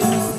you.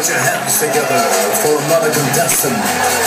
Put your hands together for another contestant.